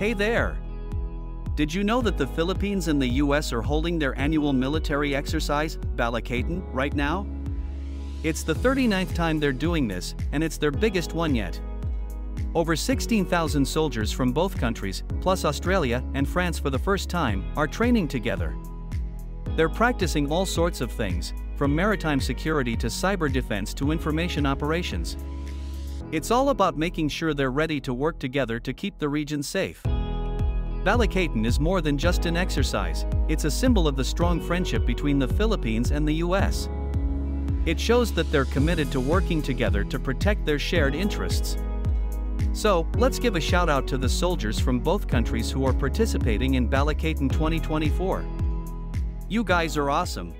Hey there! Did you know that the Philippines and the US are holding their annual military exercise, Balikatan, right now? It's the 39th time they're doing this, and it's their biggest one yet. Over 16,000 soldiers from both countries, plus Australia and France for the first time, are training together. They're practicing all sorts of things, from maritime security to cyber defense to information operations. It's all about making sure they're ready to work together to keep the region safe. Balikatan is more than just an exercise, it's a symbol of the strong friendship between the Philippines and the US. It shows that they're committed to working together to protect their shared interests. So, let's give a shout out to the soldiers from both countries who are participating in Balikatan 2024. You guys are awesome.